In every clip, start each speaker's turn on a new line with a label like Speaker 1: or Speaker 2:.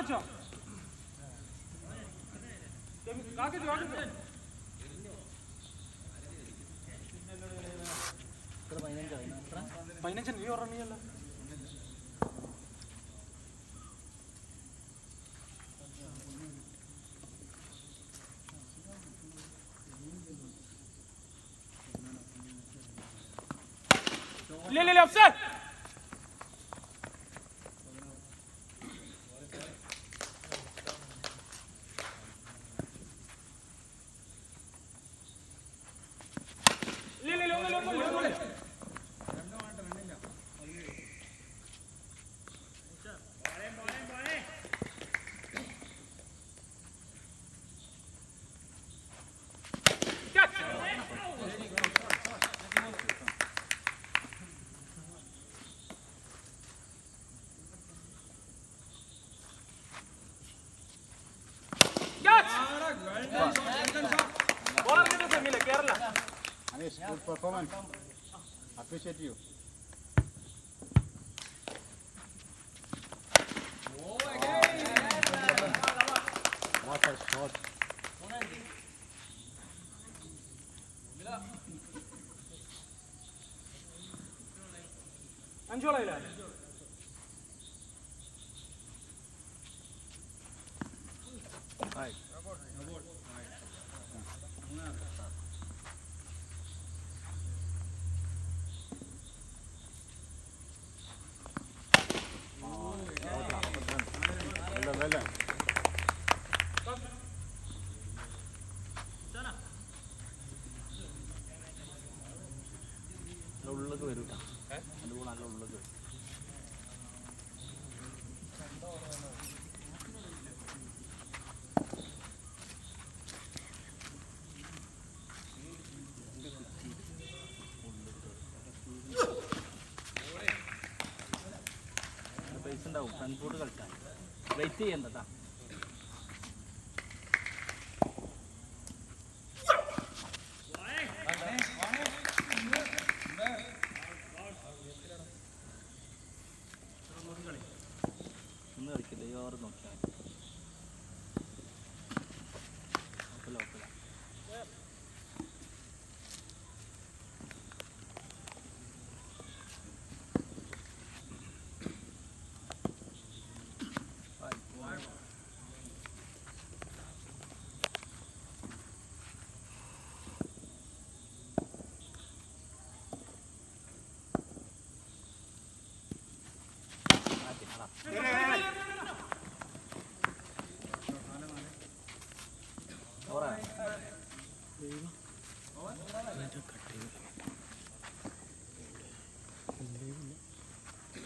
Speaker 1: आगे चो। आगे चो। आगे चो పైనుంచి నీవు ఎవరు నీళ్ళ ले ले ले अफसर।
Speaker 2: Anish, good performance. Appreciate you. What a
Speaker 3: ഉള്ളിലേക്ക് വരൂട്ടാ നല്ല ഉള്ളിലേക്ക് ಅಂತ ಕಂಪ್ಯೂಟರ್ ಕಲಿತಾನೆ ರೈತಿ ಎಂದದ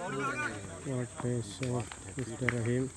Speaker 3: What a
Speaker 2: Mr. Rahim.